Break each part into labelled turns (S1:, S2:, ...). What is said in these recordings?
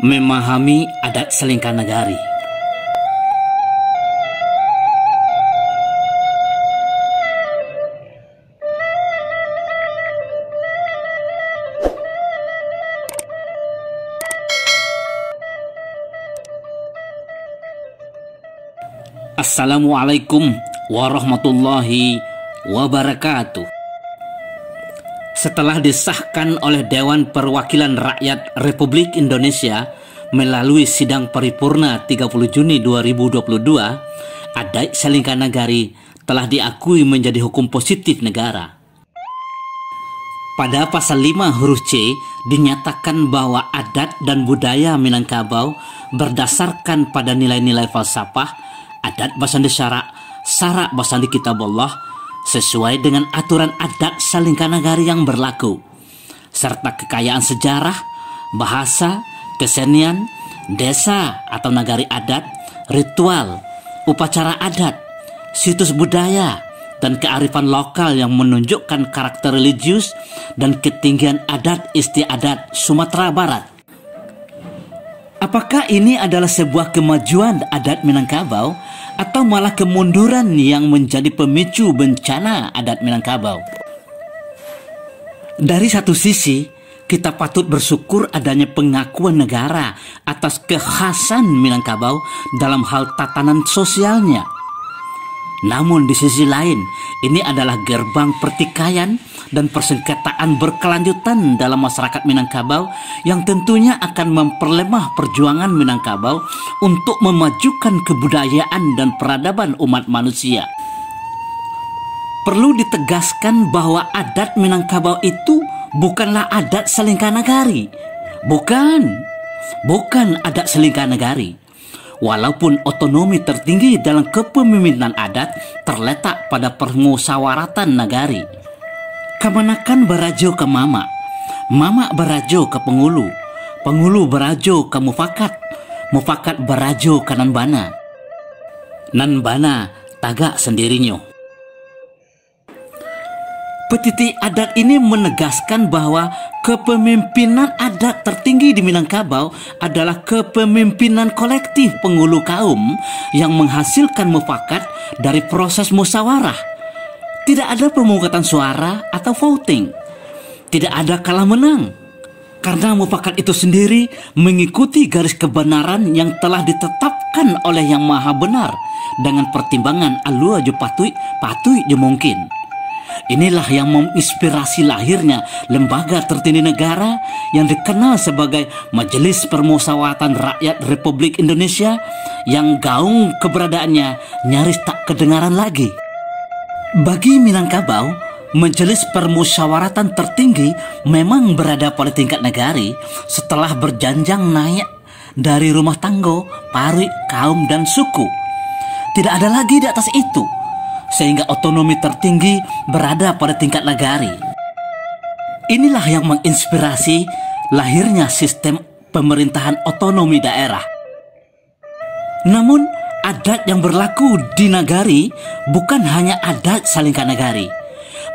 S1: memahami adat selingkah negari. Assalamualaikum warahmatullahi wabarakatuh. Setelah disahkan oleh Dewan Perwakilan Rakyat Republik Indonesia melalui sidang paripurna 30 Juni 2022, adat selingkah nagari telah diakui menjadi hukum positif negara. Pada pasal 5 huruf C dinyatakan bahwa adat dan budaya Minangkabau berdasarkan pada nilai-nilai falsafah, adat basandi syarak, sarak basandi kitab Allah, sesuai dengan aturan adat salingkah nagari yang berlaku, serta kekayaan sejarah, bahasa, kesenian, desa atau nagari adat, ritual, upacara adat, situs budaya, dan kearifan lokal yang menunjukkan karakter religius dan ketinggian adat istiadat Sumatera Barat. Apakah ini adalah sebuah kemajuan adat Minangkabau atau malah kemunduran yang menjadi pemicu bencana adat Minangkabau. Dari satu sisi, kita patut bersyukur adanya pengakuan negara atas kekhasan Minangkabau dalam hal tatanan sosialnya. Namun di sisi lain, ini adalah gerbang pertikaian dan persengketaan berkelanjutan dalam masyarakat Minangkabau yang tentunya akan memperlemah perjuangan Minangkabau untuk memajukan kebudayaan dan peradaban umat manusia. Perlu ditegaskan bahwa adat Minangkabau itu bukanlah adat selingkah nagari. Bukan. Bukan adat selingkah nagari Walaupun otonomi tertinggi dalam kepemimpinan adat terletak pada permusawaratan nagari. Kemanakan berajo ke mama, mama berajo ke pengulu, pengulu berajo ke mufakat, mufakat berajo ke nanbana. Nanbana tagak sendirinya. Petiti adat ini menegaskan bahwa kepemimpinan adat tertinggi di Minangkabau adalah kepemimpinan kolektif penghulu kaum yang menghasilkan mufakat dari proses musyawarah. Tidak ada pemungkatan suara atau voting. Tidak ada kalah menang. Karena mufakat itu sendiri mengikuti garis kebenaran yang telah ditetapkan oleh Yang Maha Benar dengan pertimbangan alua je patui patui je mungkin. Inilah yang menginspirasi lahirnya lembaga tertinggi negara yang dikenal sebagai Majelis Permusyawaratan Rakyat Republik Indonesia yang gaung keberadaannya nyaris tak kedengaran lagi. Bagi Minangkabau, Majelis Permusyawaratan tertinggi memang berada pada tingkat negari setelah berjanjang naik dari rumah tanggo, parik, kaum, dan suku. Tidak ada lagi di atas itu sehingga otonomi tertinggi berada pada tingkat nagari. Inilah yang menginspirasi lahirnya sistem pemerintahan otonomi daerah. Namun, adat yang berlaku di nagari bukan hanya adat salingkah nagari.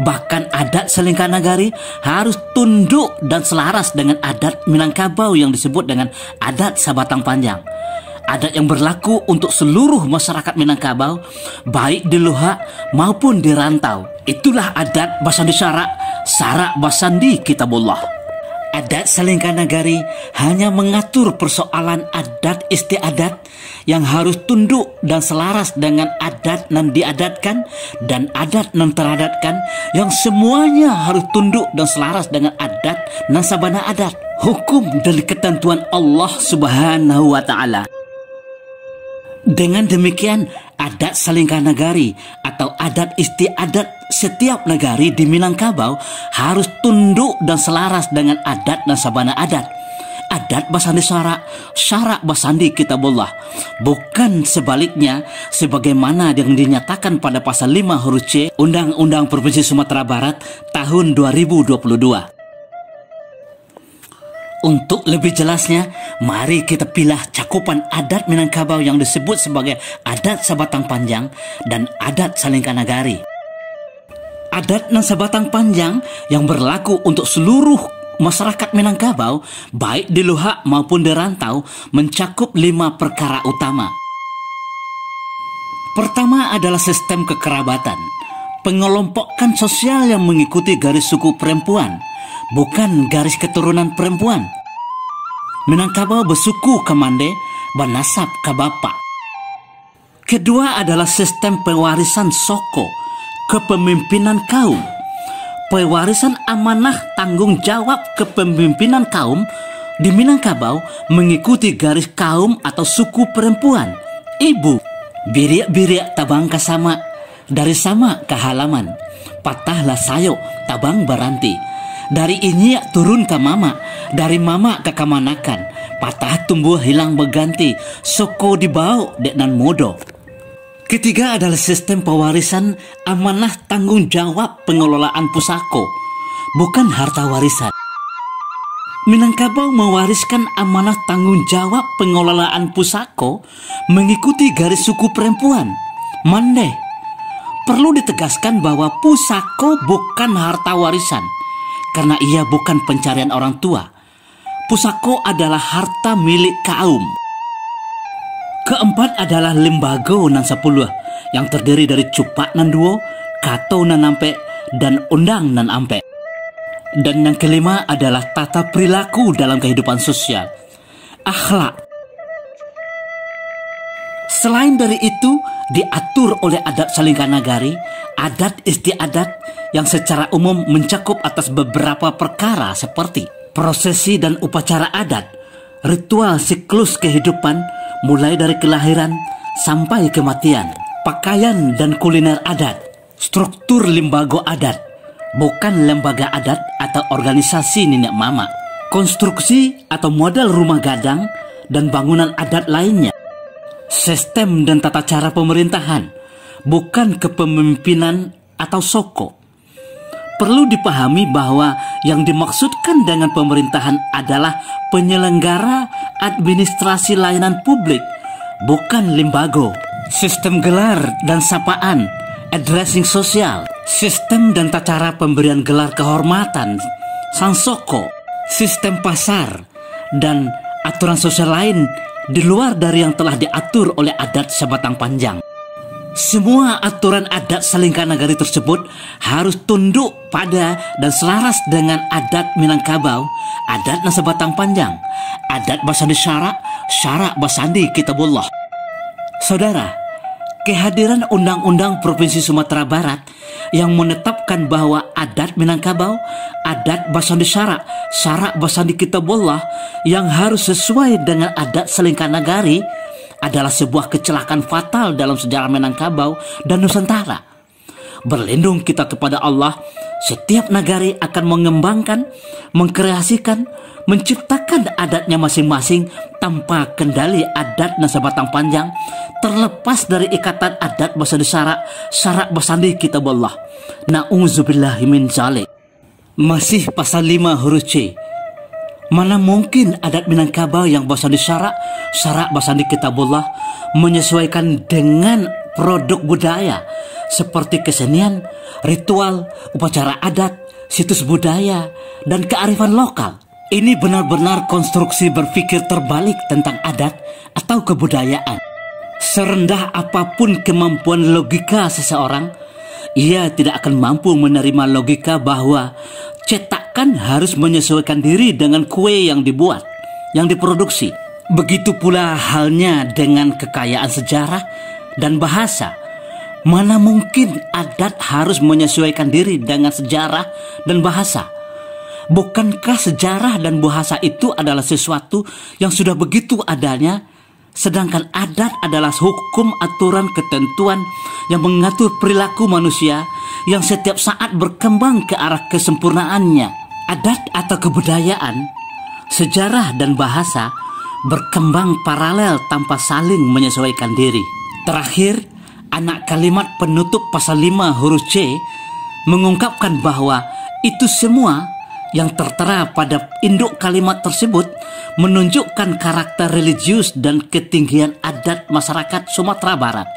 S1: Bahkan adat selingkah nagari harus tunduk dan selaras dengan adat Minangkabau yang disebut dengan adat Sabatang Panjang adat yang berlaku untuk seluruh masyarakat Minangkabau, baik di Luha maupun di rantau. Itulah adat Basandi Syarak, Sarak Basandi Kitabullah. Adat Salingkah Nagari hanya mengatur persoalan adat istiadat yang harus tunduk dan selaras dengan adat nan diadatkan dan adat nan teradatkan yang semuanya harus tunduk dan selaras dengan adat nan sabana adat. Hukum dari ketentuan Allah Subhanahu wa taala. Dengan demikian, adat salingkah nagari atau adat istiadat setiap negari di Minangkabau harus tunduk dan selaras dengan adat dan sabana adat. Adat basandi syarak, syarak basandi kitabullah. Bukan sebaliknya sebagaimana yang dinyatakan pada pasal 5 huruf C Undang-Undang Provinsi Sumatera Barat tahun 2022. Untuk lebih jelasnya, mari kita pilih cakupan adat Minangkabau yang disebut sebagai adat Sabatang Panjang dan adat Salingkah Nagari. Adat dan Sabatang Panjang yang berlaku untuk seluruh masyarakat Minangkabau, baik di Luhak maupun di Rantau, mencakup lima perkara utama. Pertama adalah sistem kekerabatan, pengelompokkan sosial yang mengikuti garis suku perempuan, bukan garis keturunan perempuan. Minangkabau bersuku Kamande, banasab ke bapak. Kedua adalah sistem pewarisan Soko, kepemimpinan kaum. Pewarisan amanah tanggung jawab kepemimpinan kaum di Minangkabau mengikuti garis kaum atau suku perempuan, ibu, biriak-biriak tabang sama, dari sama ke halaman, patahlah sayo tabang baranti, dari ini turun ke mama, dari mama ke kamanakan, patah tumbuh hilang berganti, soko dibau dek nan modo. Ketiga adalah sistem pewarisan amanah tanggung jawab pengelolaan pusako, bukan harta warisan. Minangkabau mewariskan amanah tanggung jawab pengelolaan pusako mengikuti garis suku perempuan. Mande, perlu ditegaskan bahwa pusako bukan harta warisan karena ia bukan pencarian orang tua. Pusako adalah harta milik kaum. Keempat adalah lembaga nan sepuluh yang terdiri dari cupak nan duo, kato nan ampe, dan undang nan ampe. Dan yang kelima adalah tata perilaku dalam kehidupan sosial, akhlak. Selain dari itu, diatur oleh adat salingkan nagari, adat istiadat yang secara umum mencakup atas beberapa perkara seperti prosesi dan upacara adat, ritual siklus kehidupan, mulai dari kelahiran sampai kematian, pakaian dan kuliner adat, struktur lembaga adat, bukan lembaga adat atau organisasi nenek mama, konstruksi atau model rumah gadang dan bangunan adat lainnya, sistem dan tata cara pemerintahan, bukan kepemimpinan atau soko. Perlu dipahami bahwa yang dimaksudkan dengan pemerintahan adalah penyelenggara administrasi layanan publik, bukan lembago. Sistem gelar dan sapaan, addressing sosial, sistem dan tata cara pemberian gelar kehormatan, sansoko, sistem pasar, dan aturan sosial lain di luar dari yang telah diatur oleh adat sebatang panjang. Semua aturan adat Salingkan Nagari tersebut harus tunduk pada dan selaras dengan adat Minangkabau, adat Nasebatang Panjang, adat Basandi Syarak, Syarak Basandi Kitabullah. Saudara, kehadiran Undang-Undang Provinsi Sumatera Barat yang menetapkan bahwa adat Minangkabau, adat Basandi Syarak, Syarak Basandi Kitabullah yang harus sesuai dengan adat Salingkan Nagari adalah sebuah kecelakaan fatal dalam sejarah Minangkabau dan Nusantara. Berlindung kita kepada Allah, setiap nagari akan mengembangkan, mengkreasikan, menciptakan adatnya masing-masing tanpa kendali adat nasabatang panjang, terlepas dari ikatan adat bahasa syarak, syarak basandi kitabullah. Na'udzubillahi min zalik. Masih pasal 5 huruf C Mana mungkin adat Minangkabau yang di syarak, syarak di kitabullah menyesuaikan dengan produk budaya seperti kesenian, ritual, upacara adat, situs budaya, dan kearifan lokal. Ini benar-benar konstruksi berpikir terbalik tentang adat atau kebudayaan. Serendah apa pun kemampuan logika seseorang, ia tidak akan mampu menerima logika bahwa cetakan harus menyesuaikan diri dengan kue yang dibuat, yang diproduksi. Begitu pula halnya dengan kekayaan sejarah dan bahasa. Mana mungkin adat harus menyesuaikan diri dengan sejarah dan bahasa? Bukankah sejarah dan bahasa itu adalah sesuatu yang sudah begitu adanya Sedangkan adat adalah hukum aturan ketentuan yang mengatur perilaku manusia yang setiap saat berkembang ke arah kesempurnaannya. Adat atau kebudayaan, sejarah dan bahasa berkembang paralel tanpa saling menyesuaikan diri. Terakhir, anak kalimat penutup pasal 5 huruf C mengungkapkan bahwa itu semua yang tertera pada induk kalimat tersebut menunjukkan karakter religius dan ketinggian adat masyarakat Sumatera Barat.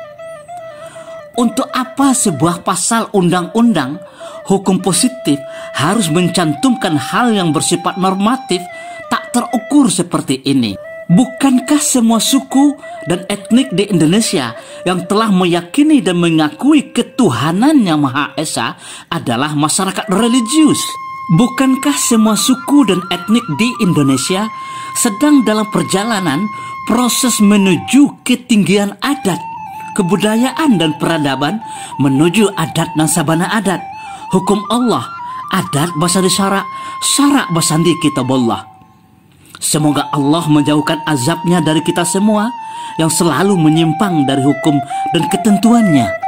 S1: Untuk apa sebuah pasal undang-undang hukum positif harus mencantumkan hal yang bersifat normatif tak terukur seperti ini. Bukankah semua suku dan etnik di Indonesia yang telah meyakini dan mengakui ketuhanan yang Maha Esa adalah masyarakat religius? Bukankah semua suku dan etnik di Indonesia sedang dalam perjalanan proses menuju ketinggian adat, kebudayaan dan peradaban menuju adat dan sabana adat, hukum Allah, adat bahasa disara, syarak basandi kitabullah. Semoga Allah menjauhkan azabnya dari kita semua yang selalu menyimpang dari hukum dan ketentuannya.